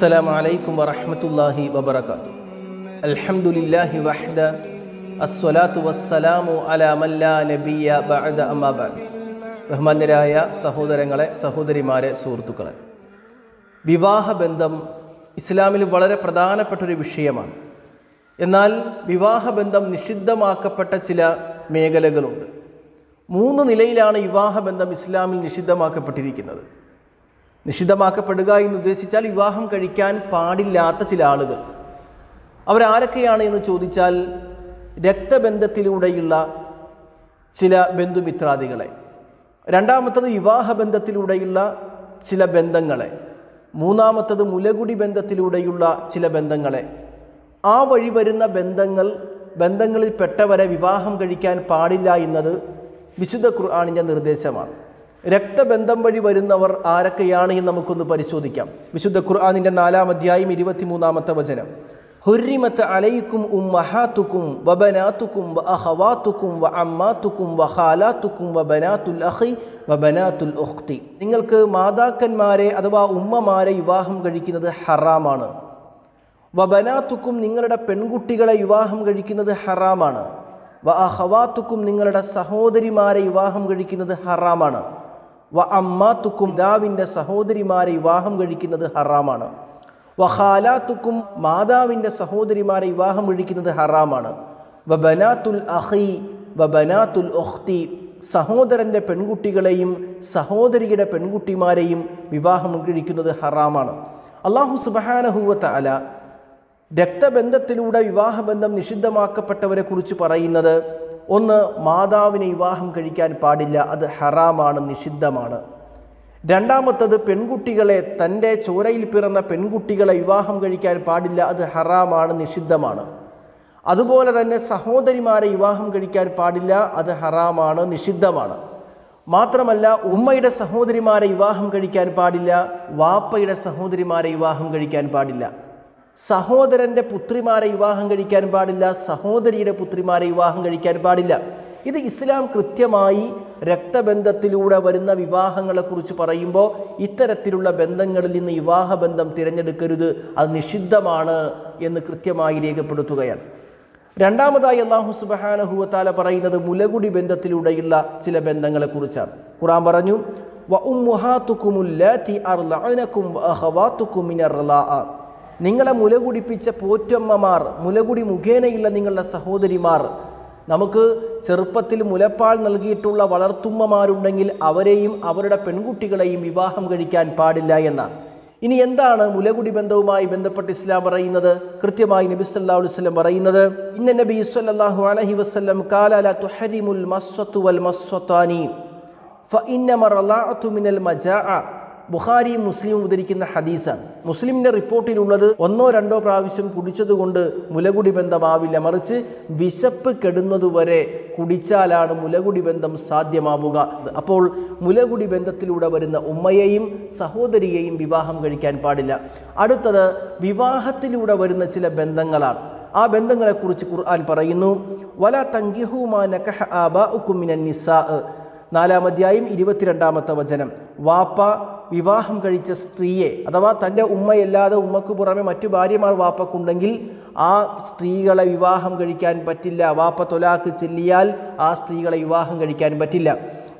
السلام عليكم ورحمة الله وبركاته الحمد لله وحده الصلاة والسلام على من لا نبي بعد أما بعد ബഹുമാന്യരായ സഹോദരങ്ങളെ സഹോദരിമാരെ സുഹൃത്തുക്കളെ വിവാഹബന്ധം ഇസ്ലാമിൽ വളരെ പ്രധാനപ്പെട്ട ഒരു വിഷയമാണ് എന്നാൽ വിവാഹബന്ധം നിഷിദ്ധമാക്കപ്പെട്ട ചില മേഖലകളുണ്ട് മൂന്ന് നിലയിലാണ് വിവാഹബന്ധം ഇസ്ലാമിൽ നിഷിദ്ധമാക്കപ്പെട്ടിരിക്കുന്നത് നിഷിദ്ധമാക്കപ്പെടുക എന്ന് ഉദ്ദേശിച്ചാൽ വിവാഹം കഴിക്കാൻ പാടില്ലാത്ത ചില ആളുകൾ. അവരാരൊക്കെയാണ് എന്ന് ചോദിച്ചാൽ രക്തബന്ധത്തിലൂടെയുള്ള ചില ബന്ധുമിത്രാദികളെ. രണ്ടാമത്തത് വിവാഹബന്ധത്തിലൂടെയുള്ള ചില ബന്ധങ്ങളെ. മൂന്നാമത്തത് മുലകുടി ബന്ധത്തിലൂടെയുള്ള ചില ബന്ധങ്ങളെ. ആ വഴി വരുന്ന ബന്ധങ്ങൾ ബന്ധങ്ങളിൽ പെട്ടവരെ വിവാഹം കഴിക്കാൻ പാടില്ല എന്നത് വിശുദ്ധ ഖുർആാനിന്റെ നിർദ്ദേശമാണ്. രക്തബന്ധം വഴി വരുന്നവർ ആരൊക്കെയാണ് എന്ന് നമുക്കൊന്ന് പരിശോധിക്കാം. വിശുദ്ധ ഖുർആാനിന്റെ നാലാം അധ്യായം ഇരുപത്തിമൂന്നാമത്തെ വചനം. ഹുരിമത്ത് അലൈക്കും ഉമ്മഹാത്തുക്കും വബനാത്തുക്കും വ അഹവാത്തുക്കും വ അമ്മാത്തുക്കും വ ഹാലാത്തുക്കും വ ബനാത്തുൽ അഖി വ ബനാത്തുൽ നിങ്ങൾക്ക് മാതാക്കന്മാരെ അഥവാ ഉമ്മമാരെ വിവാഹം കഴിക്കുന്നത് ഹറാമാണ്. വ ബനാത്തുക്കും നിങ്ങളുടെ പെൺകുട്ടികളെ വിവാഹം കഴിക്കുന്നത് ഹറാമാണ്. വ അഹവാത്തുക്കും നിങ്ങളുടെ സഹോദരിമാരെ വിവാഹം കഴിക്കുന്നത് ഹറാമാണ്. വ അമ്മാത്തുക്കും പിതാവിന്റെ സഹോദരിമാരെ വിവാഹം കഴിക്കുന്നത് ഹറാമാണ്. വഹാലാത്തുക്കും മാതാവിന്റെ സഹോദരിമാരെ വിവാഹം കഴിക്കുന്നത് ഹറാമാണ്. വ ബനാത്തുൽ അഹി വ ബനാത്തുൽ ഒഹ്തി സഹോദരന്റെ പെൺകുട്ടികളെയും സഹോദരിയുടെ പെൺകുട്ടിമാരെയും വിവാഹം കഴിക്കുന്നത് ഹറാമാണ്. അള്ളാഹു സുബഹാനഹുവത്ത അല രക്തബന്ധത്തിലൂടെ വിവാഹബന്ധം നിഷിദ്ധമാക്കപ്പെട്ടവരെ കുറിച്ച് പറയുന്നത് ഒന്ന് മാതാവിനെ വിവാഹം കഴിക്കാൻ പാടില്ല അത് ഹറാമാണ് നിഷിദ്ധമാണ്. രണ്ടാമത്തത് പെൺകുട്ടികളെ തന്റെ ചോരയിൽ പിറന്ന പെൺകുട്ടികളെ വിവാഹം കഴിക്കാൻ പാടില്ല അത് ഹറാമാണ് നിഷിദ്ധമാണ്. അതുപോലെ തന്നെ സഹോദരിമാരെ വിവാഹം കഴിക്കാൻ പാടില്ല അത് ഹറാമാണ് നിഷിദ്ധമാണ്. മാത്രമല്ല ഉമ്മയുടെ സഹോദരിമാരെ വിവാഹം കഴിക്കാൻ പാടില്ല വാപ്പയുടെ സഹോദരിമാരെ വിവാഹം കഴിക്കാൻ പാടില്ല. സഹോദരന്റെ പുത്രിമാരെ വിവാഹം കഴിക്കാൻ പാടില്ല സഹോദരിയുടെ പുത്രിമാരെ വിവാഹം കഴിക്കാൻ പാടില്ല. ഇത് ഇസ്ലാം കൃത്യമായി രക്തബന്ധത്തിലൂടെ വരുന്ന വിവാഹങ്ങളെക്കുറിച്ച് പറയുമ്പോൾ ഇത്തരത്തിലുള്ള ബന്ധങ്ങളിൽ നിന്ന് വിവാഹബന്ധം തിരഞ്ഞെടുക്കരുത് അത് നിഷിദ്ധമാണ് എന്ന് കൃത്യമായി രേഖപ്പെടുത്തുകയാണ്. രണ്ടാമതായി അള്ളാഹു സുബഹാനഹുവത്താല പറയുന്നത് മുലകുടി ബന്ധത്തിലൂടെയുള്ള ചില ബന്ധങ്ങളെക്കുറിച്ചാണ്. ഖുറാൻ പറഞ്ഞു വ ഉമ്മുഹാത്തുക്കുമുല്ലത്തി അർലഅനക്കും വഅഖവാത്തുക്കും മിനർലാഅ നിങ്ങളെ മുലകുടിപ്പിച്ച പോറ്റമ്മമാർ മുലകുടി മുഖേനയുള്ള നിങ്ങളുടെ സഹോദരിമാർ നമുക്ക് ചെറുപ്പത്തിൽ മുലപ്പാൽ നൽകിയിട്ടുള്ള വളർത്തുമ്മമാരുണ്ടെങ്കിൽ അവരെയും അവരുടെ പെൺകുട്ടികളെയും വിവാഹം കഴിക്കാൻ പാടില്ല എന്നാണ്. ഇനി എന്താണ് മുലകുടി ബന്ധവുമായി ബന്ധപ്പെട്ട് ഇസ്ലാം പറയുന്നത്? കൃത്യമായി നബി അലൈഹി വസല്ലം പറയുന്നത് ഇന്ന നബി സല്ലല്ലാഹു അലഹി വസ്ലം കാലാലിമുൽ തുഹരിമുൽ മസ്വത്തു വൽ മസ്വത്താനി ഫ ഇന്നമർ മിനൽ മജാഅ ബുഖാരി മുസ്ലിം ഉദ്ധരിക്കുന്ന ഹദീസാണ്. മുസ്ലിമിന്റെ റിപ്പോർട്ടിലുള്ളത് ഒന്നോ രണ്ടോ പ്രാവശ്യം കുടിച്ചതുകൊണ്ട് മുലകുടി ബന്ധമാവില്ല മറിച്ച് വിശപ്പ് കെടുന്നതുവരെ കുടിച്ചാലാണ് മുലകുടി ബന്ധം സാധ്യമാവുക. അപ്പോൾ മുലകുടി ബന്ധത്തിലൂടെ വരുന്ന ഉമ്മയെയും സഹോദരിയെയും വിവാഹം കഴിക്കാൻ പാടില്ല. അടുത്തത് വിവാഹത്തിലൂടെ വരുന്ന ചില ബന്ധങ്ങളാണ്. ആ ബന്ധങ്ങളെക്കുറിച്ച് ഖുർആൻ പറയുന്നു വല തങ്കിഹുമാ നാലാമധ്യായും അധ്യായം ഇരുപത്തിരണ്ടാമത്തെ വചനം. വാപ്പ വിവാഹം കഴിച്ച സ്ത്രീയെ അഥവാ തന്റെ ഉമ്മയല്ലാതെ ഉമ്മക്ക് പുറമെ മറ്റു ഭാര്യമാർ വാപ്പക്കുണ്ടെങ്കിൽ ആ സ്ത്രീകളെ വിവാഹം കഴിക്കാൻ പറ്റില്ല. വാപ്പ തൊലാക്ക് ചെല്ലിയാൽ ആ സ്ത്രീകളെ വിവാഹം കഴിക്കാൻ പറ്റില്ല.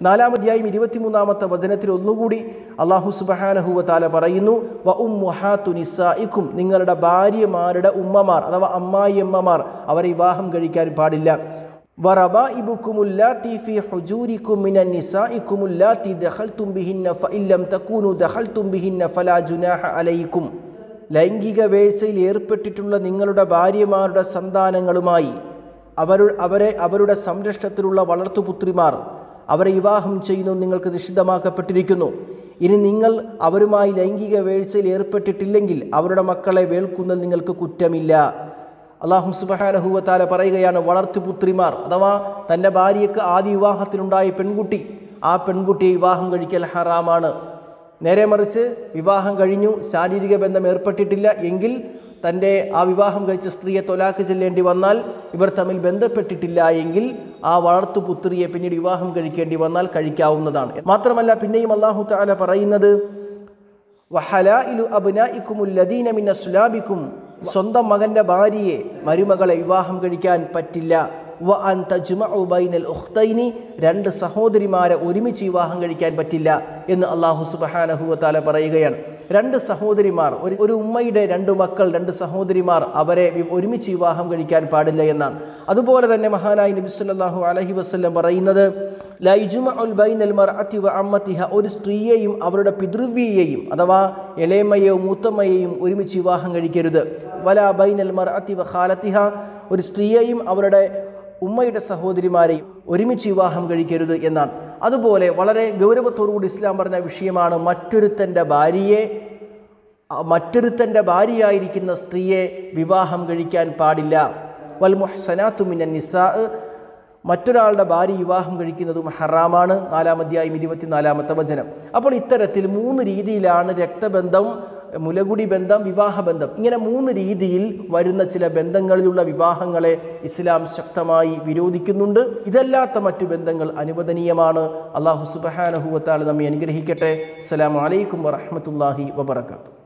നാലാമധ്യായും ഇരുപത്തിമൂന്നാമത്തെ വചനത്തിൽ ഒന്നുകൂടി അള്ളാഹു സുബഹാനഹുവ താല പറയുന്നു വ ഉമ്മുഹാത്തു നിസായിക്കും നിങ്ങളുടെ ഭാര്യമാരുടെ ഉമ്മമാർ അഥവാ അമ്മായിയമ്മമാർ അവരെ വിവാഹം കഴിക്കാൻ പാടില്ല. വറബാഇബുക്കുമുല്ലാത്തി ഫി ഹുജൂരിക്കും മിനൻ നിസാഇക്കുമുല്ലാത്തി ബിഹിന്ന ഫഇല്ലം തക്കൂനു ദഹൽത്തും ബിഹിന്ന ഫലാ ജുനാഹ ലൈംഗിക വേഴ്ചയിൽ ഏർപ്പെട്ടിട്ടുള്ള നിങ്ങളുടെ ഭാര്യമാരുടെ സന്താനങ്ങളുമായി അവർ അവരെ അവരുടെ സംരക്ഷണത്തിലുള്ള വളർത്തുപുത്രിമാർ അവരെ വിവാഹം ചെയ്യുന്നു നിങ്ങൾക്ക് നിഷിദ്ധമാക്കപ്പെട്ടിരിക്കുന്നു. ഇനി നിങ്ങൾ അവരുമായി ലൈംഗിക വേഴ്ചയിൽ ഏർപ്പെട്ടിട്ടില്ലെങ്കിൽ അവരുടെ മക്കളെ വേൾക്കുന്നതിൽ നിങ്ങൾക്ക് കുറ്റമില്ല. അള്ളാഹു സുബഹാനഹുവത്താല പറയുകയാണ് വളർത്തുപുത്രിമാർ അഥവാ തന്റെ ഭാര്യയ്ക്ക് ആദ്യ വിവാഹത്തിലുണ്ടായ പെൺകുട്ടി ആ പെൺകുട്ടിയെ വിവാഹം കഴിക്കൽ ഹറാമാണ്. നേരെ മറിച്ച് വിവാഹം കഴിഞ്ഞു ശാരീരിക ബന്ധം ഏർപ്പെട്ടിട്ടില്ല എങ്കിൽ തന്റെ ആ വിവാഹം കഴിച്ച സ്ത്രീയെ തൊലാക്ക് ചെല്ലേണ്ടി വന്നാൽ ഇവർ തമ്മിൽ ബന്ധപ്പെട്ടിട്ടില്ല എങ്കിൽ ആ വളർത്തു പുത്രിയെ പിന്നീട് വിവാഹം കഴിക്കേണ്ടി വന്നാൽ കഴിക്കാവുന്നതാണ്. മാത്രമല്ല പിന്നെയും അള്ളാഹു താല പറയുന്നത് വഹലായിലു അബ്നായിക്കുമുല്ലദീന മിൻ അസ്ലാബിക്കും സ്വന്തം മകന്റെ ഭാര്യയെ മരുമകളെ വിവാഹം കഴിക്കാൻ പറ്റില്ല. വ അൻ തജ്മഉ ബൈനൽ ഉഖ്തൈനി രണ്ട് സഹോദരിമാരെ ഒരുമിച്ച് വിവാഹം കഴിക്കാൻ പറ്റില്ല എന്ന് അള്ളാഹു സുബ്ഹാനഹു വതആല പറയുകയാണ്. രണ്ട് സഹോദരിമാർ ഒരു ഒരു ഉമ്മയുടെ രണ്ട് മക്കൾ രണ്ട് സഹോദരിമാർ അവരെ ഒരുമിച്ച് വിവാഹം കഴിക്കാൻ പാടില്ല എന്നാണ്. അതുപോലെ തന്നെ മഹാനായി നബി അലഹി വസല്ലം പറയുന്നത് ലാ ബൈൻ ബൈനൽ മർഅത്തി വ അമ്മത്തിഹ ഒരു സ്ത്രീയെയും അവരുടെ പിതൃവ്യയെയും അഥവാ ഇളയമ്മയെയോ മൂത്തമ്മയെയും ഒരുമിച്ച് വിവാഹം കഴിക്കരുത്. വലാ ബൈനൽ മർഅത്തി വ ഖാലത്തിഹ ഒരു സ്ത്രീയെയും അവരുടെ ഉമ്മയുടെ സഹോദരിമാരെയും ഒരുമിച്ച് വിവാഹം കഴിക്കരുത് എന്നാണ്. അതുപോലെ വളരെ ഗൗരവത്തോടുകൂടി ഇസ്ലാം പറഞ്ഞ വിഷയമാണ് മറ്റൊരുത്തന്റെ ഭാര്യയെ മറ്റൊരുത്തന്റെ ഭാര്യയായിരിക്കുന്ന സ്ത്രീയെ വിവാഹം കഴിക്കാൻ പാടില്ല. വൽ മുഹ്സനാത്തു മിനൻ നിസാ മറ്റൊരാളുടെ ഭാര്യ വിവാഹം കഴിക്കുന്നതും ഹറാമാണ്. നാലാമധ്യായും ഇരുപത്തിനാലാമത്തെ വചനം. അപ്പോൾ ഇത്തരത്തിൽ മൂന്ന് രീതിയിലാണ് രക്തബന്ധം മുലകുടി ബന്ധം വിവാഹബന്ധം ഇങ്ങനെ മൂന്ന് രീതിയിൽ വരുന്ന ചില ബന്ധങ്ങളിലുള്ള വിവാഹങ്ങളെ ഇസ്ലാം ശക്തമായി വിരോധിക്കുന്നുണ്ട്. ഇതല്ലാത്ത മറ്റു ബന്ധങ്ങൾ അനുവദനീയമാണ്. അള്ളാഹു സുബഹാനഹുവത്താൽ നമ്മെ അനുഗ്രഹിക്കട്ടെ. അസ്സലാമു അലൈക്കും വറഹ്മത്തുള്ളാഹി വബറകാതുഹു.